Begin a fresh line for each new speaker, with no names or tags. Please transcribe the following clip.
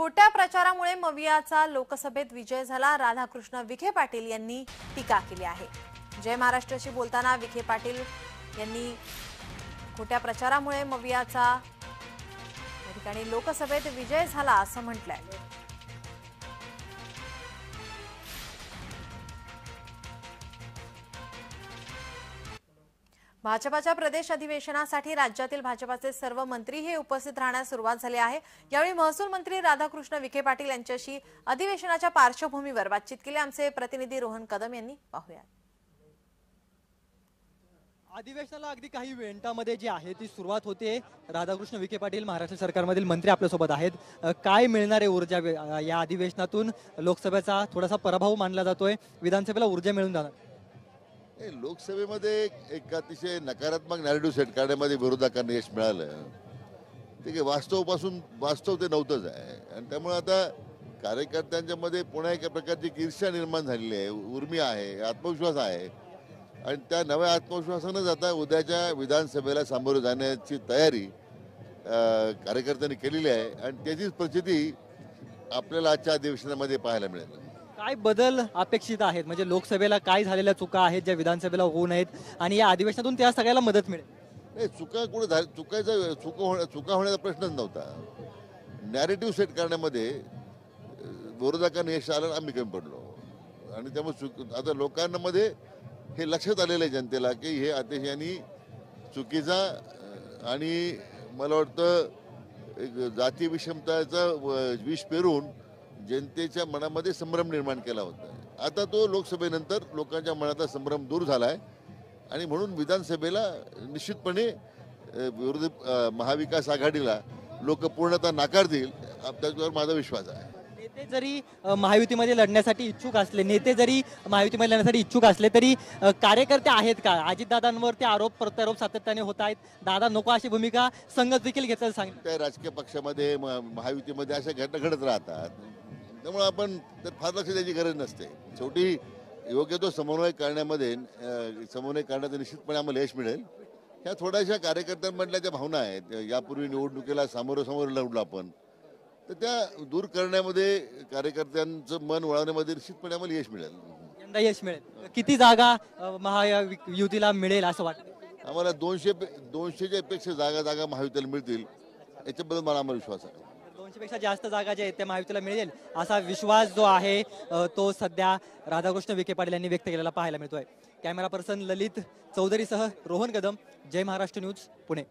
खोट्या प्रचारामुळे मवियाचा लोकसभेत विजय झाला. राधाकृष्ण विखे पाटील यांनी टीका केली आहे. जय महाराष्ट्राशी बोलताना विखे पाटील यांनी खोट्या प्रचारामुळे मवियाचा या ठिकाणी लोकसभेत विजय झाला असं म्हटलंय. भाजपाच्या प्रदेश अधिवेशनासाठी राज्यातील भाजपाचे सर्व मंत्री हे उपस्थित राहण्यास सुरुवात झाली आहे. यावेळी महसूल मंत्री राधाकृष्ण विखे पाटील यांच्याशी अधिवेशनाच्या पार्श्वभूमीवर बातचीत केली. आमचे प्रतिनिधी रोहन कदम यांनी पाहूया
अधिवेशनाला अगदी काही मिनिटांमध्ये जी आहे ती सुरुवात होते. राधाकृष्ण विखे पाटील महाराष्ट्र सरकारमधील मंत्री आपल्यासोबत आहेत. काय मिळणार आहे ऊर्जा या अधिवेशनातून लोकसभेचा थोडासा पराभव मानला जातोय. विधानसभेला ऊर्जा मिळून जाणार.
लोकसभेमध्ये एक- अतिशय नकारात्मक नॅरेटिव्ह सेट करण्यामध्ये विरोधकांना यश मिळालं. ते काही वास्तवपासून वास्तव ते नव्हतंच आहे. आणि त्यामुळे आता कार्यकर्त्यांच्या मध्ये पुन्हा एका प्रकारची ईर्ष्या निर्माण झालेली आहे. उर्मी आहे आत्मविश्वास आहे. आणि त्या नव्या आत्मविश्वासानं आता उद्याच्या विधानसभेला सामोरं जाण्याची तयारी कार्यकर्त्यांनी केलेली आहे. आणि त्याचीच प्रचिती आपल्याला आजच्या अधिवेशनामध्ये पाहायला मिळेल.
काय बदल अपेक्षित आहेत? म्हणजे लोकसभेला काय झालेल्या चुका आहेत ज्या विधानसभेला होऊ नयेत आणि या अधिवेशनातून त्या सगळ्याला मदत मिळेल?
नाही चुका कुठे झाली? चुकायचा चुका होण्या चुका होण्याचा प्रश्नच नव्हता. नॅरेटिव्ह सेट करण्यामध्ये अं, यश आलं आम्ही कमी पडलो. आणि त्यामुळे चुक आता लोकांमध्ये हे लक्षात आलेलं आहे जनतेला की हे आतिश यांनी चुकीचा आणि मला वाटतं एक जाती विषमताचा विष पेरून जनतेच्या मनामध्ये संभ्रम निर्माण केला होता. आता तो लोकसभेनंतर लोकांच्या मनाचा संभ्रम दूर झाला आहे आणि म्हणून विधानसभेला निश्चितपणे विरोधी महाविकास आघाडीला लोक पूर्णतः नाकारतील त्याच्यावर माझा विश्वास आहे.
नेते जरी महायुतीमध्ये लढण्यासाठी इच्छुक असले नेते जरी महायुतीमध्ये लढण्यासाठी इच्छुक असले तरी कार्यकर्ते आहेत का? अजितदादांवर ते आरोप प्रत्यारोप सातत्याने होत आहेत. दादा नको अशी भूमिका संघच देखील घेतलं सांगितलं.
राजकीय पक्षामध्ये महायुतीमध्ये अशा घटना घडत राहतात. त्यामुळे आपण तर फार लक्ष द्यायची गरज नसते. शेवटी योग्य तो समन्वय करण्यामध्ये समन्वय करण्याचं निश्चितपणे आम्हाला यश मिळेल. ह्या थोड्याशा कार्यकर्त्यांमधल्या ज्या भावना आहेत यापूर्वी निवडणुकीला सामोरं समोर लढलो आपण तर त्या दूर करण्यामध्ये कार्यकर्त्यांचं मन वळवण्यामध्ये निश्चितपणे आम्हाला यश मिळेल.
यंदा यश मिळेल. किती जागा महायुतीला मिळेल असं वाटतं?
आम्हाला दोनशे दोनशेच्या पेक्षा जागा जागा महायुतीला मिळतील. याच्याबद्दल मला आम्हाला विश्वास आहे.
दोनशेपेक्षा जास्त जागा ज्या आहेत त्या महायुतीला मिळेल. असा विश्वास जो आहे तो सध्या राधाकृष्ण विखे पाटील यांनी व्यक्त केलेला पाहायला मिळतोय. कॅमेरा पर्सन ललित चौधरीसह रोहन कदम जय महाराष्ट्र न्यूज पुणे.